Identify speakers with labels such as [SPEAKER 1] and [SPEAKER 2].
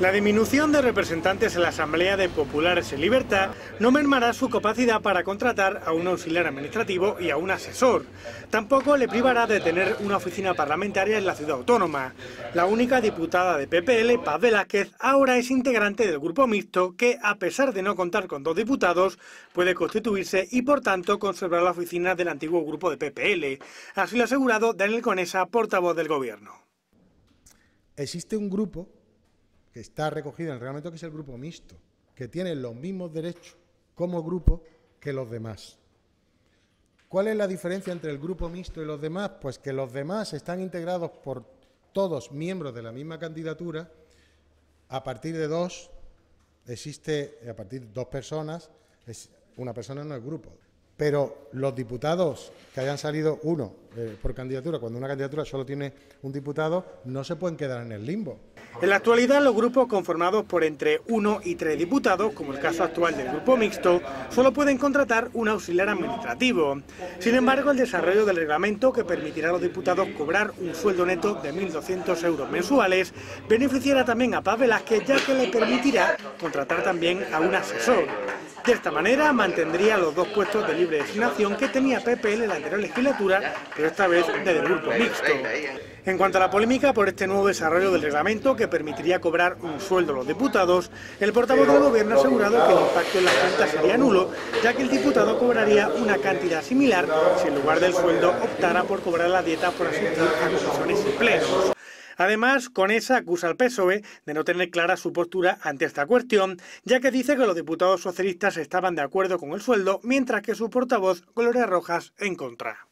[SPEAKER 1] La disminución de representantes en la Asamblea de Populares en Libertad no mermará su capacidad para contratar a un auxiliar administrativo y a un asesor. Tampoco le privará de tener una oficina parlamentaria en la ciudad autónoma. La única diputada de PPL, Paz Velázquez, ahora es integrante del grupo mixto que, a pesar de no contar con dos diputados, puede constituirse y por tanto conservar la oficina del antiguo grupo de PPL. Así lo ha asegurado Daniel Conesa, portavoz del Gobierno.
[SPEAKER 2] Existe un grupo está recogido en el reglamento, que es el grupo mixto, que tiene los mismos derechos como grupo que los demás. ¿Cuál es la diferencia entre el grupo mixto y los demás? Pues que los demás están integrados por todos miembros de la misma candidatura. A partir de dos, existe, a partir de dos personas, una persona no es grupo. Pero los diputados que hayan salido uno eh, por candidatura, cuando una candidatura solo tiene un diputado, no se pueden quedar en el limbo.
[SPEAKER 1] En la actualidad, los grupos conformados por entre uno y tres diputados, como el caso actual del grupo mixto, solo pueden contratar un auxiliar administrativo. Sin embargo, el desarrollo del reglamento que permitirá a los diputados cobrar un sueldo neto de 1.200 euros mensuales beneficiará también a Paz Velázquez, ya que le permitirá contratar también a un asesor. De esta manera mantendría los dos puestos de libre designación que tenía PPL en la anterior legislatura, pero esta vez del grupo mixto. En cuanto a la polémica por este nuevo desarrollo del reglamento que permitiría cobrar un sueldo a los diputados, el portavoz del Gobierno ha asegurado que el impacto en las cuentas sería nulo, ya que el diputado cobraría una cantidad similar si en lugar del sueldo optara por cobrar la dieta por asistir a comisiones y plenos. Además, con esa acusa al PSOE de no tener clara su postura ante esta cuestión, ya que dice que los diputados socialistas estaban de acuerdo con el sueldo, mientras que su portavoz, Gloria Rojas, en contra.